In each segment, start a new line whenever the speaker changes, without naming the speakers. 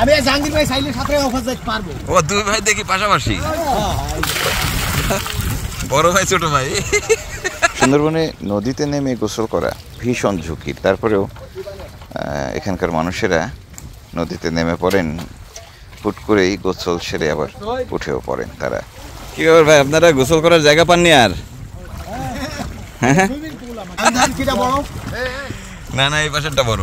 আমি জাহাঙ্গীর ভাই চাইলে সাথে অফার যাইতে পারব।
ও দুই ভাই দেখি পাশাপাশি? বড় ভাই ছোট ভাই? সুন্দরবনে নদীতে নেমে গোসল করা ভীষণ ঝুঁকির তারপরেও এখানকার মানুষেরা নদীতে নেমে পড়েন ফুট করেই গোসল সেরে আবার উঠেও পড়েন তারা। কি খবর ভাই আপনারা গোসল করার জায়গা পাননি আর?
কিটা
না না এই পাশেরটা বড়।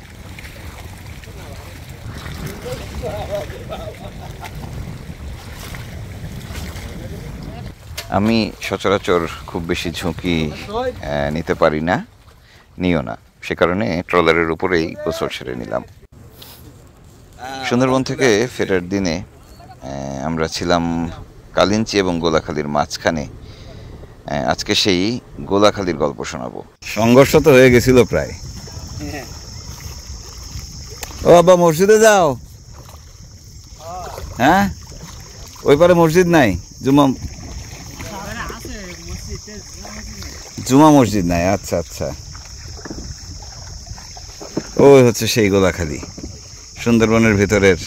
আমি সচরাচর খুব বেশি ঝুঁকি আহ, নিতে পারি না নিও না। সে কারণে ট্রলারের উপরেই গোসল সেরে নিলাম। সুন্দরবন থেকে ফেরার দিনে আহ, আমরা ছিলাম কালিঞ্চি এবং গোলাখালীর মাঝখানে। আজকে সেই গোলাখালীর গল্প শোনাবো। সংঘর্ষ তো হয়ে গেছিল প্রায়। ও বাবা মসজিদে যাও। হ্যাঁ? ওই পারে মসজিদ নাই? জুমা জুমা মসজিদ নাই আচ্ছা আচ্ছা। ওই হচ্ছে সেই গোলাখালি, সুন্দরবনের ভেতরের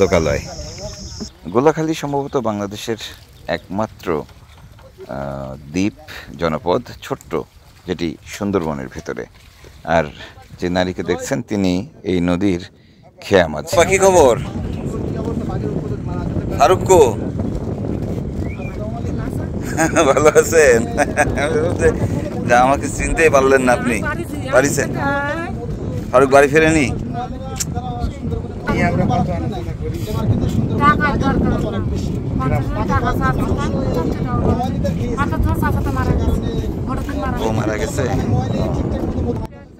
লোকালয়। গোলাখালী সম্ভবত বাংলাদেশের একমাত্র দ্বীপ, জনপদ, ছোট্ট, যেটি সুন্দরবনের ভেতরে। আর যে নারীকে দেখছেন, তিনি এই নদীর খেয়া মাছ কি খবর। ফারুক ভালো আছেন? যে, আমাকে চিনতেই পারলেন না আপনি। পারিছেন ফারুক বাড়ি ফেরেনি?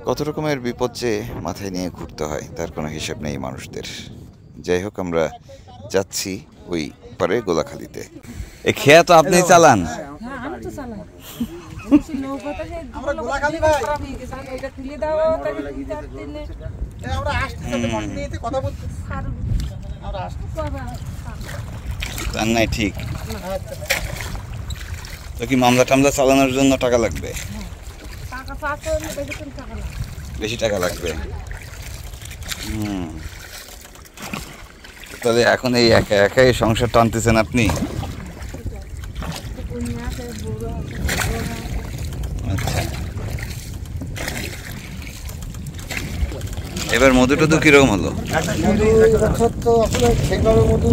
কত রকমের বিপদ যে মাথায় নিয়ে ঘুরতে হয়, তার কোনো হিসাব নেই মানুষদের। যাই হোক, আমরা যাচ্ছি ওই পারে গোলাখালিতে। এ খেয়া তো আপনি চালান।
হ্যাঁ খারাপ হয়ে
এই
তার নাই ঠিক। তো কি মামলা টামলা চালানোর জন্য টাকা লাগবে। বেশি টাকা লাগবে। হুম। তাহলে এখন এই একা একাই সংসার টানতেছেন আপনি? আচ্ছা। এবার মধু টধু কীরকম হলো?
মধু এবছর তো আসলে সেইভাবে মধু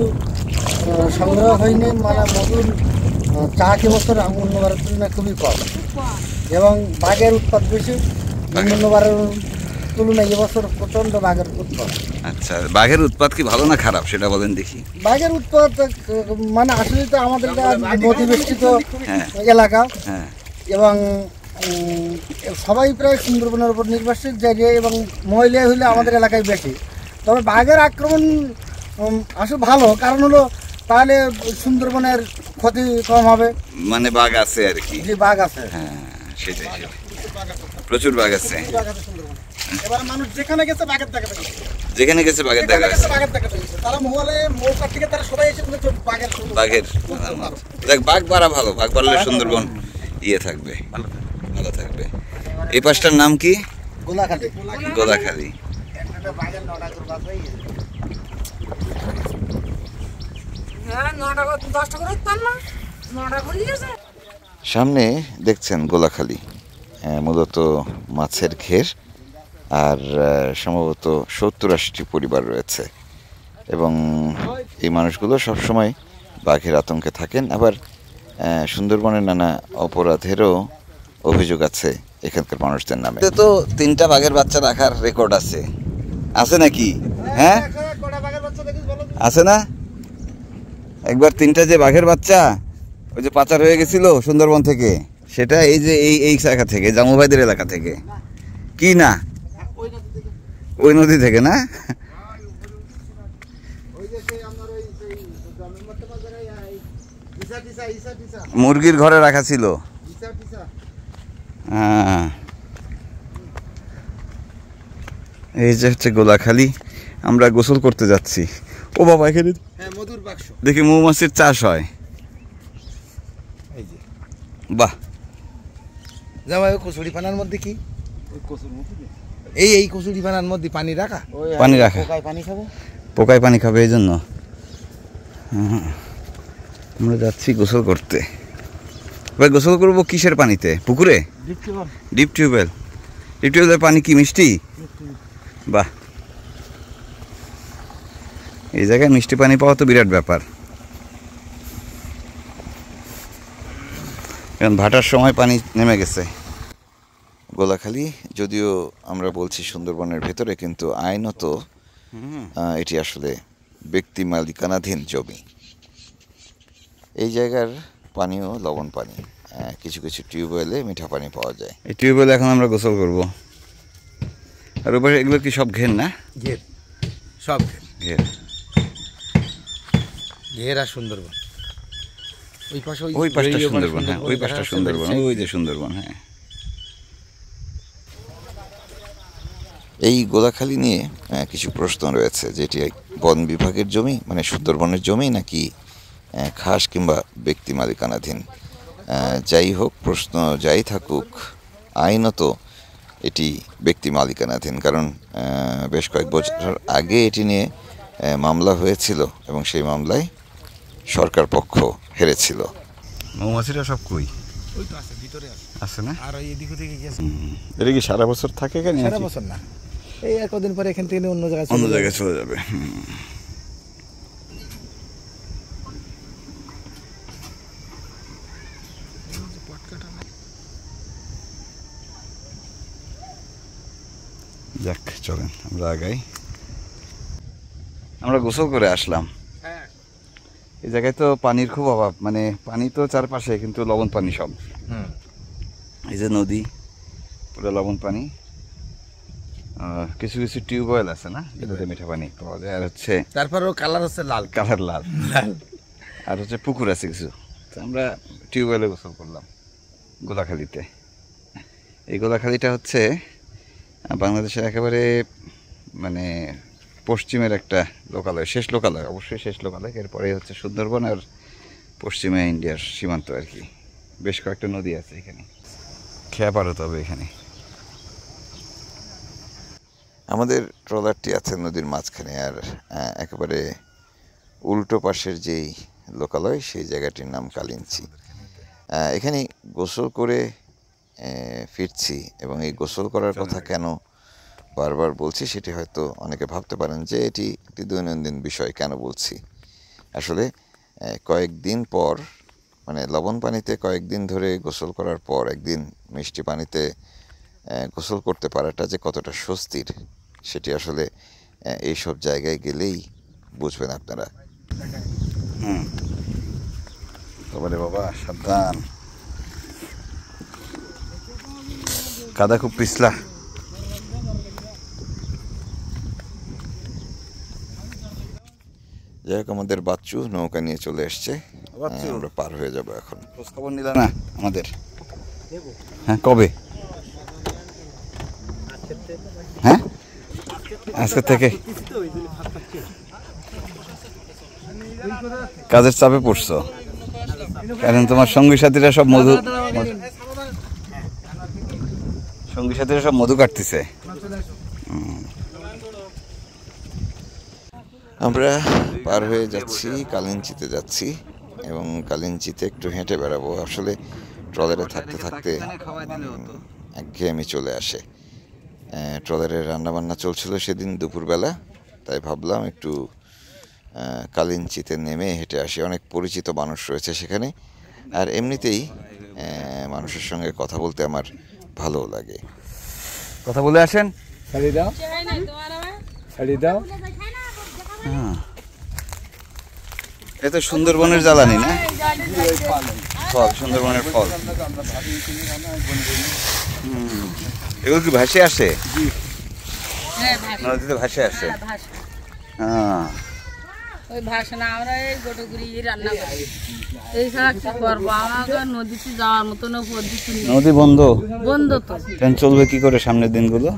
সংগ্রহ হয়নি মানে মধুর চাক এবছর অন্যবারের তুলনায় খুবই কম এবং বাঘের উৎপাদ বেশি। অন্যবারের তুলনায় এবছর প্রচণ্ড বাঘের উৎপাদ
আচ্ছা বাঘের উৎপাত কি ভালো না খারাপ? সেটা বলেন দেখি।
বাঘের উৎপাদ মানে আসলে তো আমাদের নদীবেষ্টিত
হ্যাঁ।
এলাকা
হ্যাঁ।
এবং সবাই প্রায় সুন্দরবনের উপর নির্ভরশীল জায়গা এবং মহিলা হইলে আমাদের এলাকায় বেশি। তবে বাঘের আক্রমণ আসলে ভালো। কারণ হলো তাহলে সুন্দরবনের ক্ষতি কম হবে।
মানে বাঘ আছে আর কি।
যে বাঘ আছে।
হ্যাঁ সেটাই সেটাই। প্রচুর বাঘ আছে।
এবার মানুষ যেখানে গেছে বাঘের দেখা
যেখানে গেছে বাঘের দেখা আছে
বাঘের তারা মহলে মৌকার থেকে তারা সবাই এসে বাঘের
বাঘের দেখ বাঘ বাড়া ভালো বাঘ বাড়লে সুন্দরবন ইয়ে থাকবে ভালো থাকবে। এই পাশটার নাম কি?
গোলাখালি। হয়ে গেছে।
গেছে।
সামনে দেখছেন গোলাখালী মূলত মাছের ঘের। আর সম্ভবত সত্তর আশিটি পরিবার রয়েছে। এবং এই মানুষগুলো সবসময় বাঘের আতঙ্কে থাকেন। আবার সুন্দরবনের নানা অপরাধেরও অভিযোগ আছে এখানকার মানুষদের নামে। তো তিনটা বাঘের বাচ্চা রাখার রেকর্ড আছে। আছে নাকি? হ্যাঁ? আছে না? একবার তিনটা যে বাঘের বাচ্চা, ওই যে পাচার হয়ে গেছিল সুন্দরবন থেকে, সেটা এই যে এই এই এলাকা থেকে জামুভাইদের এলাকা থেকে। কি না? ওই নদী থেকে না?
মধ্যে
মুরগির ঘরে রাখা ছিল। হ্যাঁ। এই যে হচ্ছে গোলাখালি আমরা গোসল করতে যাচ্ছি। ও বাবা এখানে
হ্যাঁ
দেখি মৌমাছির চাষ হয়।
এই যে।
বাহ।
জামাই কচুরি পানার মধ্যে কি? এই এই কচুরি পানার মধ্যে পানি রাখা?
পানি রাখা।
পোকায় পানি খাব?
পোকায় পানি খাবে এই জন্য। হুম। আমরা যাচ্ছি গোসল করতে। এবার গোসল করব কিসের পানিতে? পুকুরে? ডিপ টিউবওয়েল ডিপ টিউবওয়েলের পানি কি মিষ্টি? বাহ। এই জায়গায় মিষ্টি পানি পাওয়া তো বিরাট ব্যাপার। এখন ভাটার সময় পানি নেমে গেছে। গোলাখালি যদিও আমরা বলছি সুন্দরবনের ভেতরে কিন্তু আইনত এটি আসলে ব্যক্তি মালিকানাধীন জমি। এই জায়গার পানিও লবণ পানি কিছু কিছু টিউবওয়েলে মিঠা পানি পাওয়া যায়। এই টিউবওয়েলে এখন আমরা গোসল করব। আর ওপাশে এগুলো কি সব ঘের না?
ঘের সব
ঘের।
ঘের। আর সুন্দরবন। ওই পাশে
ওই পাশটা সুন্দরবন হ্যাঁ ওই পাশটা সুন্দরবন ওই যে সুন্দরবন হ্যাঁ। এই গোলাখালি নিয়ে কিছু প্রশ্ন রয়েছে যেটি বন বিভাগের জমি মানে সুন্দরবনের জমি নাকি খাস কিংবা ব্যক্তি মালিকানাধীন? যাই হোক প্রশ্ন যাই থাকুক আইনত এটি ব্যক্তি মালিকানাধীন কারণ বেশ কয়েক বছর আগে এটি নিয়ে মামলা হয়েছিল এবং সেই মামলায় সরকার পক্ষ হেরেছিল। মৌমাছিরা সব কই?
আছে
না?
আর ওই এদিক থেকে
এটা কি সারা বছর থাকে এখানে
সারা বছর না। এই আর কদিন পরে এখান থেকে নিয়ে অন্য জায়গায়
অন্য জায়গায় চলে যাবে যাক চলেন আমরা আগাই। আমরা গোসল করে আসলাম।
হ্যাঁ।
এই জায়গায় তো পানির খুব অভাব মানে পানি তো চারপাশে কিন্তু লবণ পানি সব। এই যে নদী পুরো লবণ পানি। কিছু কিছু টিউবওয়েল আছে না যেটাতে মিঠা পানি পাওয়া যায়। আর হচ্ছে
তারপরেও কালার হচ্ছে লাল।
কালার লাল। আর হচ্ছে পুকুর আছে কিছু। তো আমরা টিউবওয়েলে গোসল করলাম গোলাখালিতে। এই গোলাখালিটা হচ্ছে বাংলাদেশের একেবারে মানে পশ্চিমের একটা লোকালয় শেষ লোকালয় অবশ্যই শেষ লোকালয়। এরপরে হচ্ছে সুন্দরবন আর পশ্চিমে ইন্ডিয়ার সীমান্ত আর কি। বেশ কয়েকটা নদী আছে এখানে। খেয়া পারো তবে এখানে। আমাদের ট্রলারটি আছে নদীর মাঝখানে আর একেবারে উল্টো পাশের যেই লোকালয় সেই জায়গাটির নাম কালিঞ্চি। এখানে গোসল করে ফিরছি এবং এই গোসল করার কথা কেন বারবার বলছি সেটি হয়তো অনেকে ভাবতে পারেন যে এটি একটি দৈনন্দিন বিষয় কেন বলছি? আসলে কয়েকদিন পর মানে লবণ পানিতে কয়েকদিন ধরে গোসল করার পর একদিন মিষ্টি পানিতে গোসল করতে পারাটা যে কতটা স্বস্তির সেটি আসলে এইসব জায়গায় গেলেই বুঝবেন আপনারা। হুম। বাবারে বাবা সাবধান। কাদা খুব পিছলা। যাই হোক আমাদের বাচ্চু নৌকা নিয়ে চলে এসছে? হ্যাঁ, আমরা পার হয়ে যাব এখন। খবর নিলে না আমাদের? হ্যাঁ কবে? হ্যাঁ? আজকে থেকে কাজের চাপে পড়ছো। কারণ তোমার সঙ্গী সাথীরা সব মধু সঙ্গী সাথীরা সব মধু কাটতেছে। আমরা পার হয়ে যাচ্ছি কালিঞ্চিতে যাচ্ছি এবং কালিঞ্চিতে একটু হেঁটে বেড়াবো। আসলে ট্রলারে থাকতে থাকতে একঘেয়েমি চলে আসে। ট্রলারে রান্নাবান্না চলছিল সেদিন দুপুরবেলা তাই ভাবলাম একটু কালিঞ্চিতে নেমে হেঁটে আসি। অনেক পরিচিত মানুষ রয়েছে সেখানে আর এমনিতেই মানুষের সঙ্গে কথা বলতে আমার ভালো লাগে। কথা বলে আসেন।
শাড়ি দাও। শাড়ি দাও।
এ তো সুন্দরবনের জ্বালানি না? ফল সুন্দরবনের ফল। হুম। এগুলো কি ভাসে আসে? নদীতে ভাসে আসে। হ্যাঁ
ওই ভাসনা আমরা এই রান্না করি। এই ছাড়া কি করব? আমাকে নদীতে যাওয়ার মতন পদ্ধতি
নদী বন্ধ?
বন্ধ তো।
ট্রেন চলবে কি করে সামনের দিনগুলো?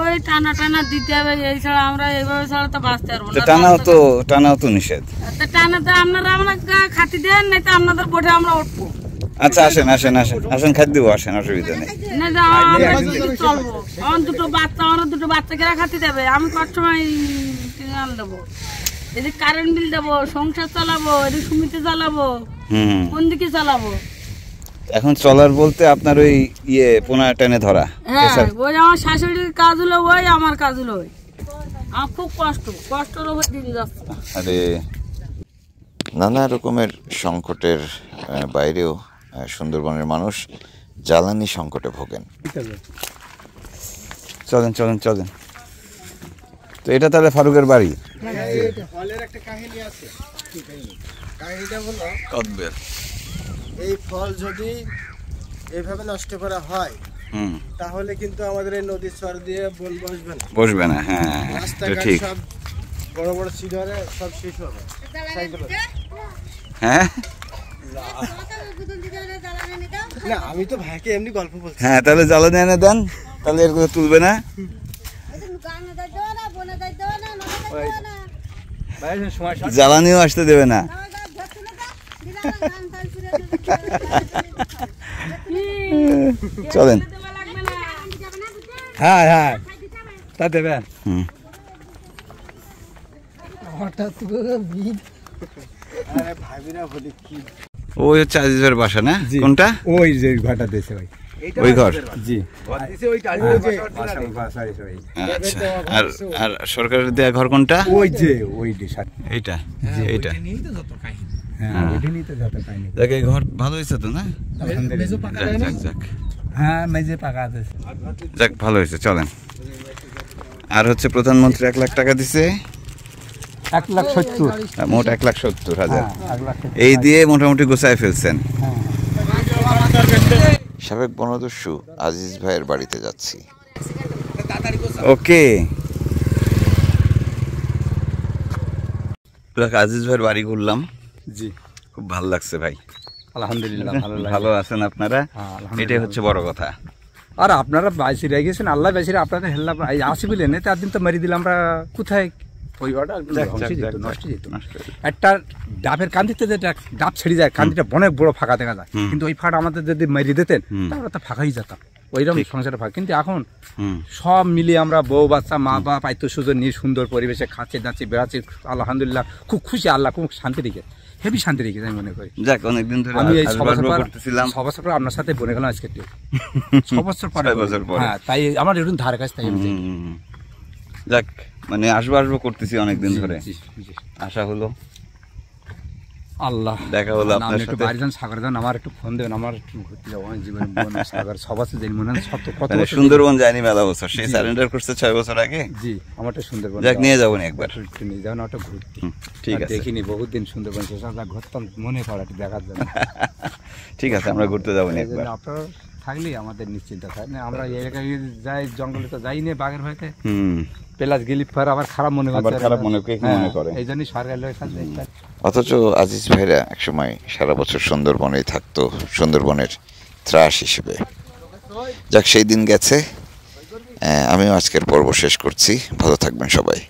ওই টানা টানা দিতে হবে এই ছাড়া আমরা এইভাবে ছাড়া তো বাঁচতে পারব না।
টানাও তো টানাও তো নিষেধ।
তা টানাতে আপনারা আমরা খাতি দেন নাই তো আপনাদের বোটে আমরা উঠবো।
আচ্ছা আসেন আসেন আসেন। আসেন খাদ্য দিব আসেন অসুবিধা নেই।
দুটো বাচ্চা আমার দুটো বাচ্চা কেরা খাতি দেবে। আমি কত সময় দেবো। এদিকে কারেন্ট বিল দেবো সংসার চালাবো এদিকে সুমিতে চালাবো কোন দিকে চালাবো?
এখন চলার বলতে আপনার ওই ইয়ে পোনা টেনে ধরা
হ্যাঁ ওই আমার শাশুড়ির কাজ হলো ওই আমার কাজ হলো ওই। আমার খুব কষ্ট কষ্টের উপর দিন যাচ্ছে।
আরে। নানা রকমের সংকটের বাইরেও সুন্দরবনের মানুষ জ্বালানি সংকটে ভোগেন। চলেন চলেন চলেন। তো এটা তাহলে ফারুকের বাড়ি?
ফলের একটা কাহিনী আছে। কাহিনীটা হলো
কদবের
এই ফল যদি এইভাবে নষ্ট করা হয় তাহলে কিন্তু আমাদের এই নদীর চর দিয়ে বন বসবে না।
বসবে না হ্যাঁ এটা
রাস্তাঘাট
ঠিক।
সব বড় বড় সিডরে সব শেষ হবে।
হ্যাঁ?
না আমি তো ভাইকে এমনি গল্প বলছি।
হ্যাঁ তাহলে জ্বালানি এনে দেন তাহলে এর কথা তুলবে না। জ্বালানিও আসতে দেবে না। চলেন।
হ্যাঁ হ্যাঁ তা দেবেন।
হুম।
হঠাৎ করে বিদ আরে ভাবিরা বলি কি?
ওই হচ্ছে আজিজের বাসা না? কোনটা?
ওই যে ঘরটা দিয়েছে ভাই।
ওই ঘর?
জি।
আচ্ছা। আর আর সরকারের দেয়া ঘর কোনটা?
ওই যে ওই
এইটা এইটা।
হ্যাঁ ওইটা নিয়ে তো যত কাহিনী।
দেখ এই ঘর ভালো হয়েছে তো না? যাক যাক যাক।
হ্যাঁ মেজে পাকা
যাক ভালো হয়েছে চলেন। আর হচ্ছে প্রধানমন্ত্রী এক লাখ টাকা দিছে।
এক লাখ সত্তর।
মোট এক লাখ সত্তর হাজার।
হ্যাঁ।
এই দিয়ে মোটামুটি গোছায় ফেলছেন।
হ্যাঁ।
সাবেক বনদস্যু আজিজ ভাইয়ের বাড়িতে যাচ্ছি। ওকে। আজিজ ভাইয়ের বাড়ি ঘুরলাম।
জি।
খুব ভালো লাগছে ভাই।
আলহামদুলিল্লাহ ভালো
ভালো আছেন আপনারা?
হ্যাঁ।
এটাই হচ্ছে বড় কথা।
আর আপনারা বাইশে রেগে গেছেন আল্লাহ বাইশে আপনাদের হেল্লা আসি বলেন তার দিন তো মেরে দিলে আমরা কোথায় ওই নষ্ট যেত। একটা ডাবের কান্দিতে যেটা ডাব ছেড়ে যায় কান্দিটা অনেক বড় ফাঁকা দেখা যায়। কিন্তু ওই ফাঁকা আমাদের যদি দিতেন তাহলে তো ফাঁকাই যেতাম। ওইরকম ফাঁকা। কিন্তু এখন সব মিলিয়ে আমরা বউ বাচ্চা মা বাপ সুযোগ নিয়ে সুন্দর পরিবেশে খাচ্ছে যাচ্ছি বেড়াচ্ছি আলহামদুলিল্লাহ খুব খুশি আল্লাহ খুব শান্তি রেখে হেভি শান্তি রেখেছে আমি মনে করি।
যাক অনেকদিন ধরে
আমি এই
করতেছিলাম।
ছ বছর পর আপনার সাথে বনে গেলাম আজকে ছ বছর পরে। হ্যাঁ তাই আমার ধারে কাছে তাই
যাক মানে আসব আসব করতেছি অনেকদিন ধরে। আশা হলো।
আল্লাহ।
দেখা হলো আপনার
আপনি একটু
সাথে।
বাইরে যান সাগরে যান আমার একটু ফোন দেবেন আমার একটু ঘুরতে যাব আমার জীবনে সাগর সব আছে জানি মনে কত
মানে সুন্দরবন যায়নি মেলা বছর সেই সারেন্ডার করছে ছয় বছর আগে?
জি আমার একটা সুন্দরবন
যাক নিয়ে যাব না একবার।
একটু নিয়ে যাবেন ওটা ঘুরতে।
ঠিক আছে।
দেখিনি বহুত দিন সুন্দরবন শেষ আমরা ঘুরতাম মনে পড়ে একটু দেখার জন্য।
ঠিক আছে আমরা ঘুরতে যাব না একবার।
আপনারা থাকলেই আমাদের নিশ্চিন্তা থাকে। না আমরা এই এলাকায় যাই জঙ্গলে তো যাই না বাঘের ভয়তে। প্লাস গেলি ফের আবার খারাপ মনে করছে।
খারাপ মনে কে কি মনে করে?
এই জন্যই সরকার লোকের সাথে
অথচ আজিজ ভাইরা একসময় সারা বছর সুন্দরবনেই থাকতো সুন্দরবনের ত্রাস হিসেবে। যাক সেই দিন গেছে। আমিও আজকের পর্ব শেষ করছি। ভালো থাকবেন সবাই।